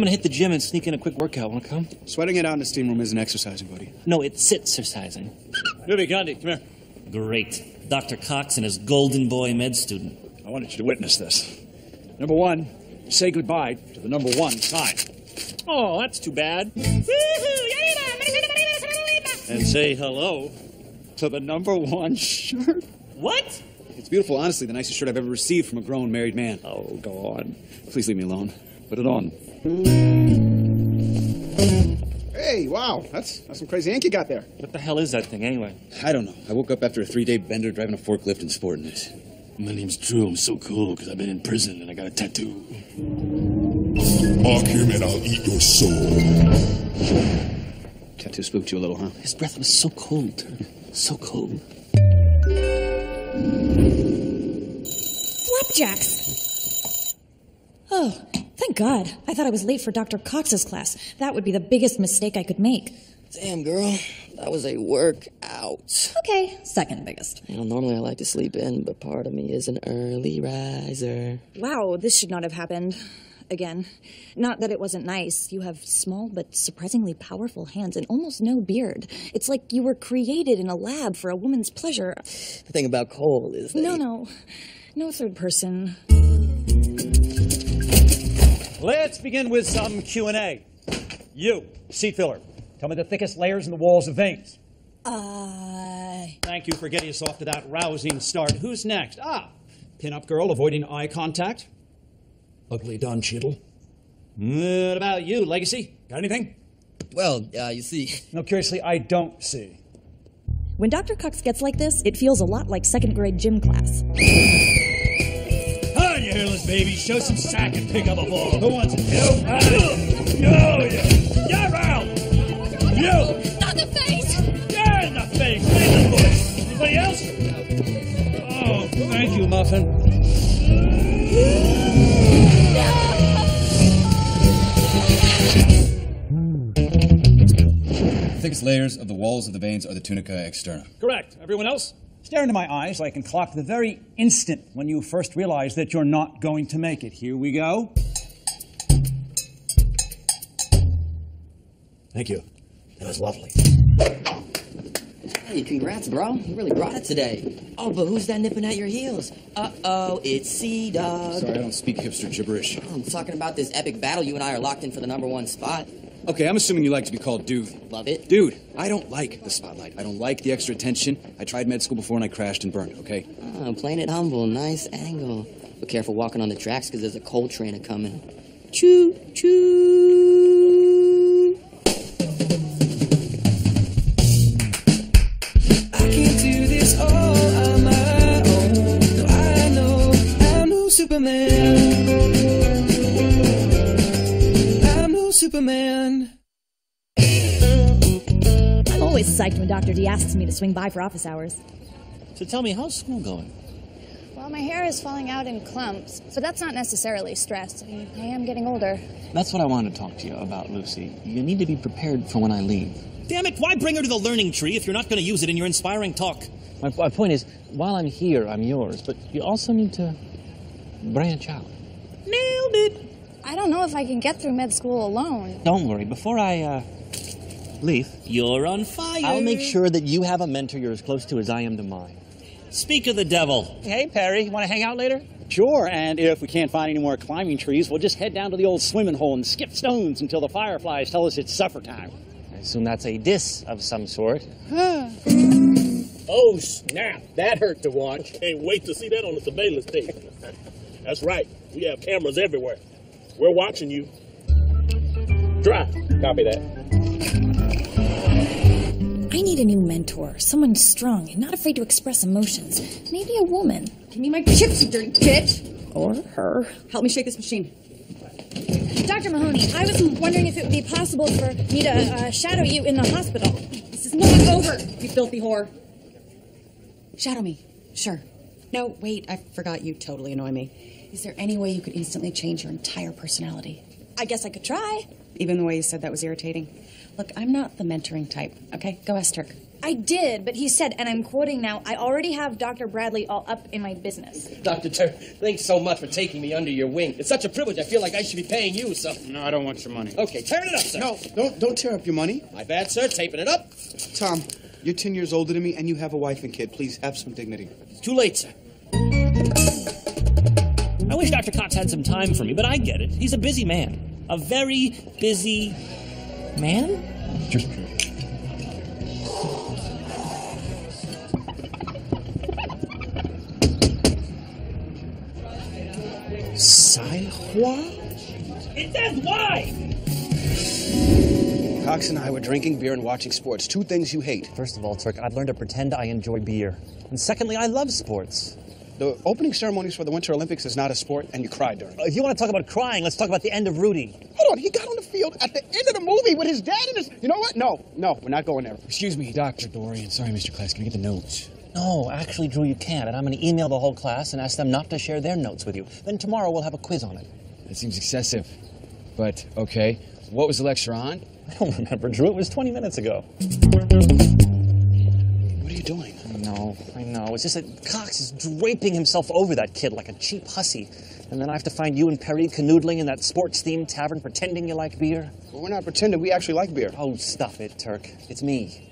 I'm gonna hit the gym and sneak in a quick workout. Wanna come? Sweating it out in the steam room isn't exercising, buddy. No, it's sit-exercising. Ruby, Gandhi, come here. Great. Dr. Cox and his golden boy med student. I wanted you to witness this. Number one, say goodbye to the number one sign. Oh, that's too bad. and say hello to the number one shirt. What? It's beautiful, honestly, the nicest shirt I've ever received from a grown married man. Oh, go on. Please leave me alone. Put it on. Hey, wow, that's, that's some crazy ink you got there. What the hell is that thing anyway? I don't know. I woke up after a three day bender driving a forklift and sporting it. My name's Drew. I'm so cool because I've been in prison and I got a tattoo. Mark him and I'll eat your soul. Tattoo spooked you a little, huh? His breath was so cold. So cold. Flapjacks! Oh, thank God. I thought I was late for Dr. Cox's class. That would be the biggest mistake I could make. Damn, girl. That was a workout. Okay, second biggest. You know, normally I like to sleep in, but part of me is an early riser. Wow, this should not have happened. Again. Not that it wasn't nice. You have small but surprisingly powerful hands and almost no beard. It's like you were created in a lab for a woman's pleasure. The thing about Cole is that No, he- no. No third person. Let's begin with some Q&A. You, seat filler. Tell me the thickest layers in the walls of veins. Uh. Thank you for getting us off to that rousing start. Who's next? Ah, pinup girl avoiding eye contact. Ugly Don Cheadle. What about you, Legacy? Got anything? Well, uh, you see. No, curiously, I don't see. When Dr. Cox gets like this, it feels a lot like second grade gym class. baby. Show some sack and pick up a ball. Who wants it? You? Yo, you. Yeah, out. You. Not the face! Yeah, in the face. In the bush. Anybody else? Oh, thank you, Muffin. The thickest layers of the walls of the veins are the tunica externa. Correct. Everyone else? Stare into my eyes so I can clock the very instant when you first realize that you're not going to make it. Here we go. Thank you. That was lovely. Hey, congrats, bro. You really brought it today. Oh, but who's that nipping at your heels? Uh oh, it's Sea Dog. Sorry, I don't speak hipster gibberish. I'm talking about this epic battle you and I are locked in for the number one spot. Okay, I'm assuming you like to be called dude. Love it. Dude, I don't like the spotlight. I don't like the extra attention. I tried med school before and I crashed and burned, okay? Oh, I'm playing it humble. Nice angle. But careful walking on the tracks because there's a coal train coming. Choo, choo. Psyched when Dr. D asks me to swing by for office hours. So tell me, how's school going? Well, my hair is falling out in clumps, but that's not necessarily stress. I mean, I am getting older. That's what I wanted to talk to you about, Lucy. You need to be prepared for when I leave. Damn it, why bring her to the learning tree if you're not going to use it in your inspiring talk? My, my point is, while I'm here, I'm yours, but you also need to branch out. Nailed it! I don't know if I can get through med school alone. Don't worry, before I uh, leave, You're on fire. I'll make sure that you have a mentor you're as close to as I am to mine. Speak of the devil. Hey, Perry, you want to hang out later? Sure, and if we can't find any more climbing trees, we'll just head down to the old swimming hole and skip stones until the fireflies tell us it's supper time. I assume that's a diss of some sort. Oh, snap. That hurt to watch. Can't wait to see that on the surveillance tape. That's right. We have cameras everywhere. We're watching you. Drive. Copy that. I need a new mentor, someone strong and not afraid to express emotions. Maybe a woman. Give me my chips, you dirty bitch! Or her. Help me shake this machine. Dr. Mahoney, I was wondering if it would be possible for me to uh, shadow you in the hospital. This is not over, you filthy whore. Shadow me. Sure. No, wait, I forgot you totally annoy me. Is there any way you could instantly change your entire personality? I guess I could try. Even the way you said that was irritating. Look, I'm not the mentoring type, okay? Go ask Turk. I did, but he said, and I'm quoting now, I already have Dr. Bradley all up in my business. Dr. Ter, thanks so much for taking me under your wing. It's such a privilege. I feel like I should be paying you, so. No, I don't want your money. Okay, tear it up, sir. No, don't don't tear up your money. My bad, sir. Taping it up. Tom, you're 10 years older than me and you have a wife and kid. Please have some dignity. It's too late, sir. I wish Dr. Cox had some time for me, but I get it. He's a busy man. A very busy man? Just Sai-Hua? It says why! Cox and I were drinking beer and watching sports. Two things you hate. First of all, Turk, I've learned to pretend I enjoy beer. And secondly, I love sports. The opening ceremonies for the Winter Olympics is not a sport, and you cried during it. If you want to talk about crying, let's talk about the end of Rudy. Hold on, he got on the field at the end of the movie with his dad and his. You know what? No, no, we're not going there. Excuse me, Dr. Dorian. Sorry, Mr. Class. Can I get the notes? No, actually, Drew, you can't. And I'm going to email the whole class and ask them not to share their notes with you. Then tomorrow we'll have a quiz on it. That seems excessive. But, okay. What was the lecture on? I don't remember, Drew. It was 20 minutes ago. Know, I know. It's just that Cox is draping himself over that kid like a cheap hussy. And then I have to find you and Perry canoodling in that sports themed tavern pretending you like beer. Well, we're not pretending. We actually like beer. Oh, stuff it, Turk. It's me.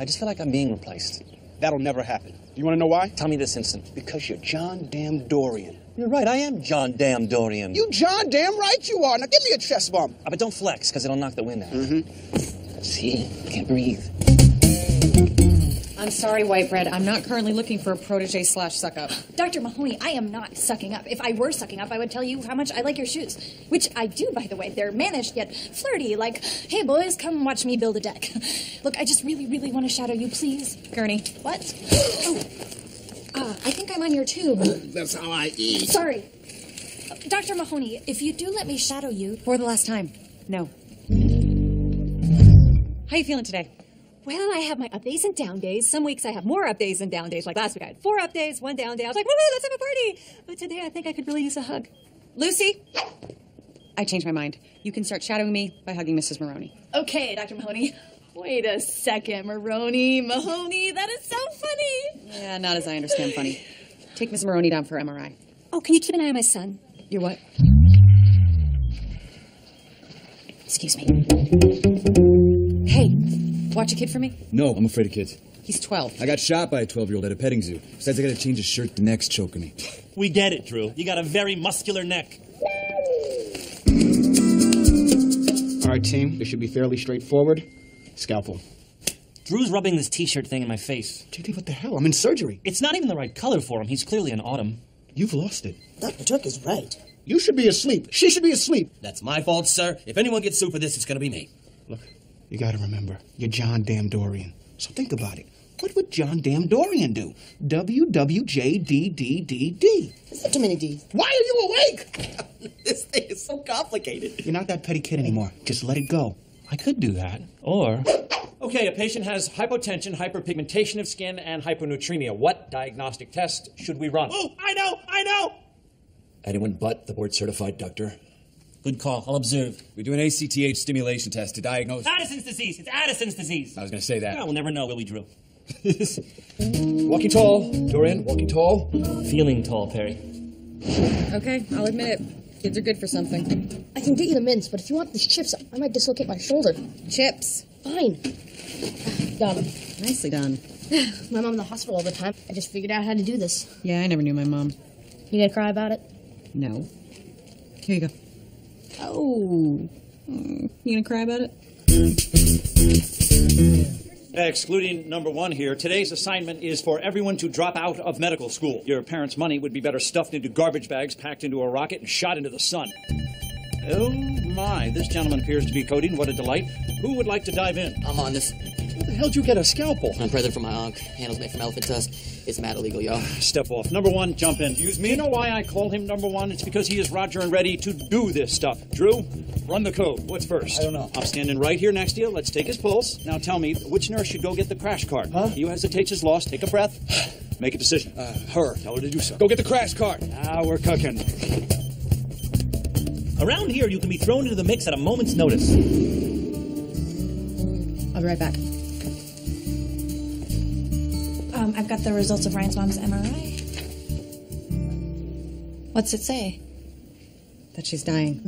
I just feel like I'm being replaced. That'll never happen. Do you want to know why? Tell me this instant. Because you're John Damn Dorian. You're right, I am John Damn Dorian. You John Damn right you are. Now give me a chest bump. Ah, but don't flex, because it'll knock the wind out. Mm-hmm. See? Can't breathe. I'm sorry, White Bread. I'm not currently looking for a protege slash suck up. Dr. Mahoney, I am not sucking up. If I were sucking up, I would tell you how much I like your shoes. Which I do, by the way. They're managed yet flirty, like, hey boys, come watch me build a deck. Look, I just really, really want to shadow you, please. Gurney. What? Oh. Uh, I think I'm on your tube. That's how I eat. Sorry. Dr. Mahoney, if you do let me shadow you. For the last time. No. How you feeling today? Well, I have my up days and down days. Some weeks I have more up days and down days. Like last week I had four up days, one down day. I was like, woo, let's have a party. But today I think I could really use a hug. Lucy? I changed my mind. You can start shadowing me by hugging Mrs. Maroney. Okay, Dr. Mahoney. Wait a second, Maroney, Mahoney. That is so funny. Yeah, not as I understand funny. Take Miss Maroney down for MRI. Oh, can you keep an eye on my son? Your what? Excuse me. Hey, watch a kid for me? No, I'm afraid of kids. He's 12. I got shot by a 12 year old at a petting zoo. Besides, I gotta change his shirt. The neck's choking me. We get it, Drew. You got a very muscular neck. All right, team. This should be fairly straightforward. Scalpel. Drew's rubbing this t-shirt thing in my face. JD, what the hell? I'm in surgery. It's not even the right color for him. He's clearly an autumn. You've lost it. Dr. Turk is right. You should be asleep. She should be asleep. That's my fault, sir. If anyone gets sued for this, it's gonna be me. Look, you gotta remember, you're John Damn Dorian. So think about it. What would John Damn Dorian do? WWJDDDD. There's not too many D's. Why are you awake? this thing is so complicated. You're not that petty kid anymore. Just let it go. I could do that. Or. Okay, a patient has hypotension, hyperpigmentation of skin, and hyponatremia. What diagnostic test should we run? Oh, I know, I know. Anyone but the board certified doctor. Good call. I'll observe. We do an ACTH stimulation test to diagnose. Addison's disease. It's Addison's disease. I was gonna say that. Yeah, we'll never know, will we, Drew? Walking tall, Dorian. Walking tall. Feeling tall, Perry. Okay, I'll admit it. Kids are good for something. I can get you the mints, but if you want these chips, I might dislocate my shoulder. Chips. Fine. Done. Nicely done. My mom in the hospital all the time. I just figured out how to do this. Yeah, I never knew my mom. You gonna cry about it? No. Here you go. Oh. Mm, You gonna cry about it? Excluding number one here, today's assignment is for everyone to drop out of medical school. Your parents' money would be better stuffed into garbage bags, packed into a rocket, and shot into the sun. Oh my, this gentleman appears to be coding. What a delight. Who would like to dive in? I'm on this. Where the hell did you get a scalpel? I'm present from my uncle. Handles made from elephant tusk. It's mad illegal, y'all. Step off. Number one, jump in. Use me. You know why I call him number one? It's because he is Roger and ready to do this stuff. Drew, run the code. What's first? I don't know. I'm standing right here next to you. Let's take his pulse. Now tell me, which nurse should go get the crash cart? Huh? You hesitates is lost. Take a breath. Make a decision. Uh, her. Tell her to do so. Go get the crash cart. Now we're cooking. Around here, you can be thrown into the mix at a moment's notice. I'll be right back. I've got the results of Ryan's mom's MRI. What's it say? That she's dying.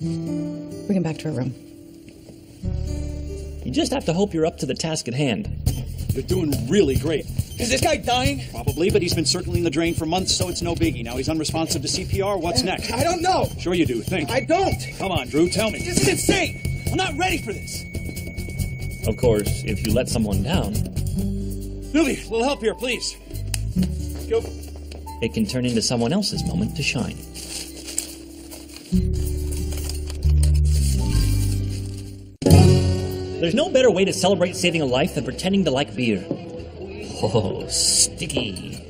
Bring him back to her room. You just have to hope you're up to the task at hand. You're doing really great. Is this guy dying? Probably, but he's been circling the drain for months, so it's no biggie. Now he's unresponsive to CPR. What's uh, next? I don't know. Sure you do. Think. I don't. Come on, Drew. Tell me. This is insane. I'm not ready for this. Of course, if you let someone down, Billy, a little help here, please. Go. it can turn into someone else's moment to shine. There's no better way to celebrate saving a life than pretending to like beer. Oh, sticky.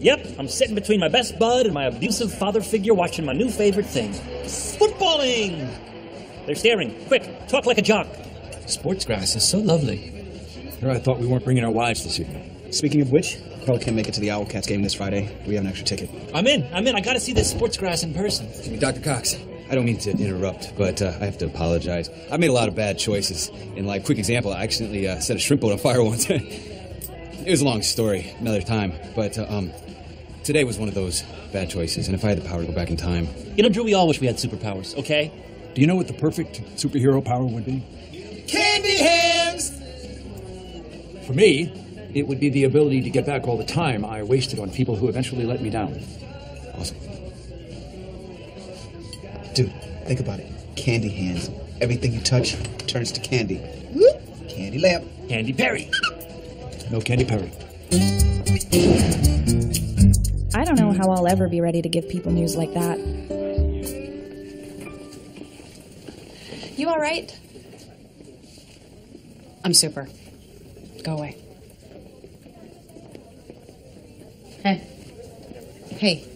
Yep, I'm sitting between my best bud and my abusive father figure watching my new favorite thing footballing! They're staring. Quick, talk like a jock. Sports grass is so lovely. Here I thought we weren't bringing our wives this evening. Speaking of which, Carl can't make it to the Owlcats game this Friday. We have an extra ticket. I'm in. I'm in. I gotta see this sports grass in person. Dr. Cox, I don't mean to interrupt, but uh, I have to apologize. I made a lot of bad choices in life. Quick example, I accidentally uh, set a shrimp boat on fire once. it was a long story, another time. But uh, um, today was one of those bad choices, and if I had the power to go back in time, You know, Drew, we all wish we had superpowers, okay? Do you know what the perfect superhero power would be? For me, it would be the ability to get back all the time I wasted on people who eventually let me down. Awesome. Dude, think about it. Candy hands. Everything you touch turns to candy. Candy lamp. Candy Perry. No Candy Perry. I don't know how I'll ever be ready to give people news like that. You all right? I'm super. Go away. Hey. Hey.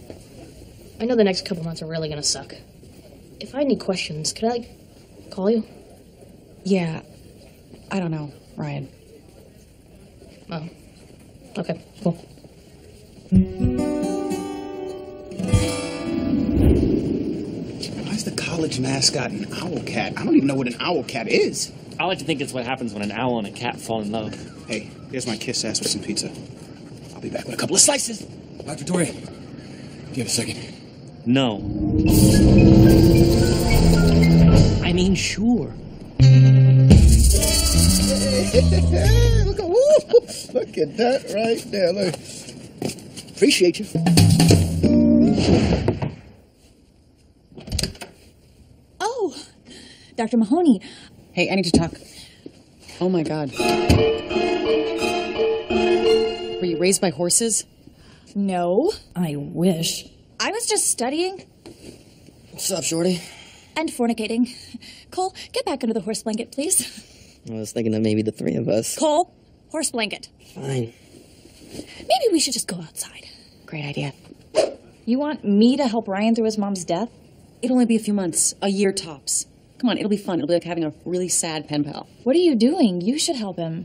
I know the next couple months are really gonna suck. If I had any questions, could I, call you? Yeah. I don't know, Ryan. Oh. Okay, cool. Why is the college mascot an owl cat? I don't even know what an owl cat is. I like to think it's what happens when an owl and a cat fall in love. Hey, here's my kiss ass with some pizza. I'll be back with a couple of slices. Dr. Torrey, do you have a second? No. I mean, sure. look, at, woo, look at that right there. Look. Appreciate you. Oh, Dr. Mahoney. Hey, I need to talk. Oh my god. Were you raised by horses? No. I wish. I was just studying What's up, Shorty? and fornicating. Cole, get back under the horse blanket, please. I was thinking of maybe the three of us. Cole, horse blanket. Fine. Maybe we should just go outside. Great idea. You want me to help Ryan through his mom's death? It'll only be a few months, a year tops. Come on, it'll be fun. It'll be like having a really sad pen pal. What are you doing? You should help him.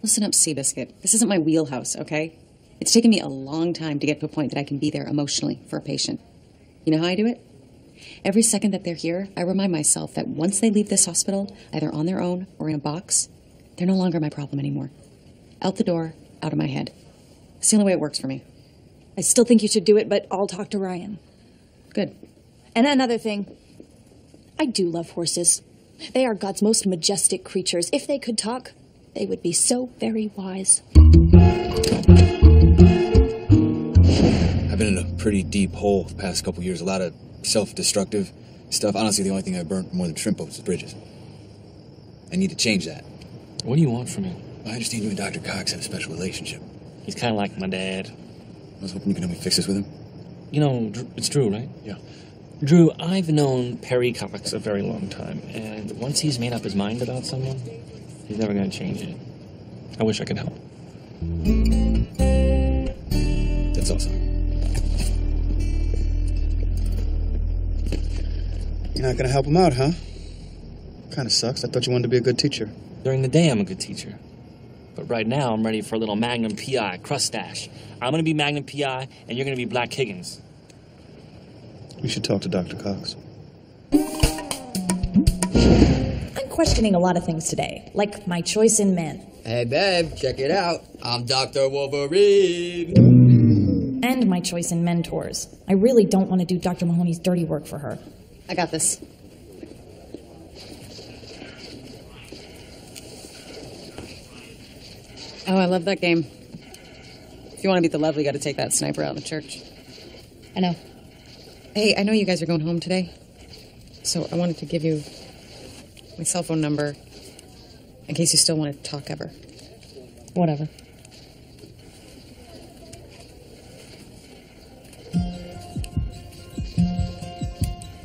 Listen up, Seabiscuit. This isn't my wheelhouse, okay? It's taken me a long time to get to a point that I can be there emotionally for a patient. You know how I do it? Every second that they're here, I remind myself that once they leave this hospital, either on their own or in a box, they're no longer my problem anymore. Out the door, out of my head. It's the only way it works for me. I still think you should do it, but I'll talk to Ryan. Good. And another thing I do love horses. They are God's most majestic creatures. If they could talk, they would be so very wise. I've been in a pretty deep hole the past couple years. A lot of self-destructive stuff. Honestly, the only thing I burnt more than shrimp boats is bridges. I need to change that. What do you want from me? I understand you and Dr. Cox have a special relationship. He's kind of like my dad. I was hoping you could help me fix this with him. You know, it's Drew, right? Yeah. Drew, I've known Perry Cox a very long time, and once he's made up his mind about someone, he's never going to change it. I wish I could help. That's awesome. You're not gonna help him out, huh? Kind of sucks. I thought you wanted to be a good teacher. During the day, I'm a good teacher. But right now, I'm ready for a little Magnum PI, crustache. I'm going to be Magnum PI, and you're going to be Black Higgins. We should talk to Dr. Cox. I'm questioning a lot of things today, like my choice in men. Hey, babe, check it out. I'm Dr. Wolverine. And my choice in mentors. I really don't want to do Dr. Mahoney's dirty work for her. I got this. Oh, I love that game. If you want to beat the level, you got to take that sniper out of the church. I know. Hey, I know you guys are going home today, so I wanted to give you my cell phone number in case you still want to talk ever. Whatever.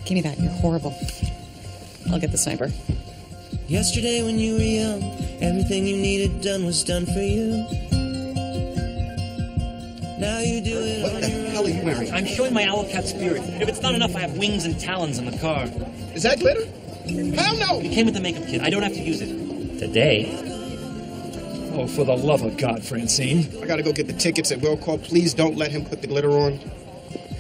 Give me that. You're horrible. I'll get the sniper. Yesterday when you were young, everything you needed done was done for you. Now you do it What on the hell are you wearing? I'm showing my Owlcat spirit. If it's not enough, I have wings and talons in the car. Is that glitter? Hell no! It came with the makeup kit. I don't have to use it. Today. Oh, for the love of God, Francine. I gotta go get the tickets at Will Call. Please don't let him put the glitter on.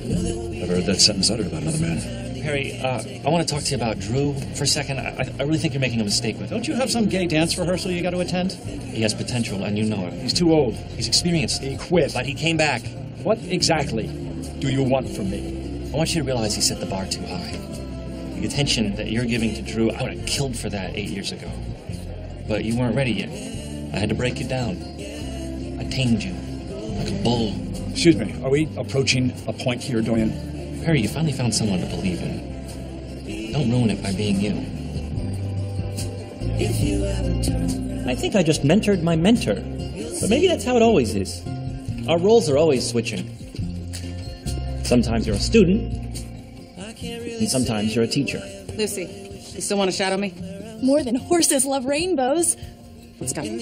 I've heard that sentence uttered about another man. Harry, uh, I want to talk to you about Drew for a second. I, I really think you're making a mistake with him. Don't you have some gay dance rehearsal you got to attend? He has potential, and you know it. He's too old. He's experienced. He quit. But he came back. What exactly do you want from me? I want you to realize he set the bar too high. The attention that you're giving to Drew, I would have killed for that eight years ago. But you weren't ready yet. I had to break you down. I tamed you like a bull. Excuse me, are we approaching a point here, Dorian? Harry, you finally found someone to believe in. Don't ruin it by being you. I think I just mentored my mentor. But maybe that's how it always is. Our roles are always switching. Sometimes you're a student, and sometimes you're a teacher. Lucy, you still want to shadow me? More than horses love rainbows. Let's go. Too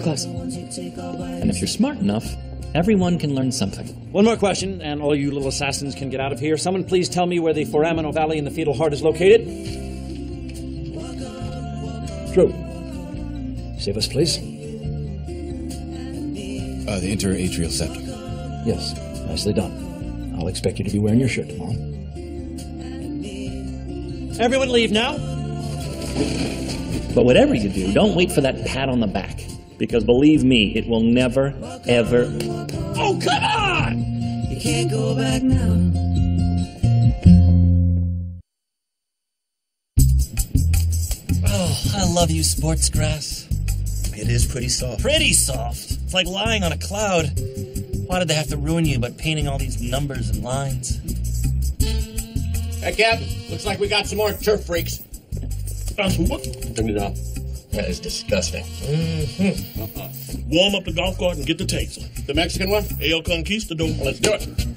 close. And if you're smart enough, everyone can learn something. One more question, and all you little assassins can get out of here. Someone please tell me where the foramen ovale in the fetal heart is located. Drew, save us, please. Uh, the interatrial septum. Yes, nicely done. I'll expect you to be wearing your shirt tomorrow. Everyone leave now. But whatever you do, don't wait for that pat on the back. Because believe me, it will never, ever. Oh, come on! You can't go back now. Oh, I love you, sports grass. It is pretty soft. Pretty soft. It's like lying on a cloud. Why did they have to ruin you by painting all these numbers and lines? Hey, Cap, looks like we got some more turf freaks. what? Turn it off. That is disgusting. Mm-hmm. Warm up the golf cart and get the taser. The Mexican one? El Conquistador. Let's do it.